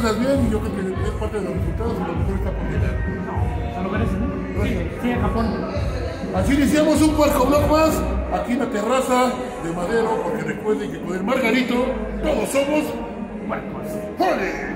cosas bien y yo creo que es parte de los resultados y lo mejor está por llegar. No, se lo merecen. Sí, sí, en Japón. Así iniciamos un puerco blog más aquí en la terraza de Madero, porque recuerden que con el Margarito todos somos puercos. ¡Joder!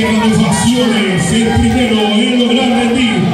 De facciones. El primero en lograr rendir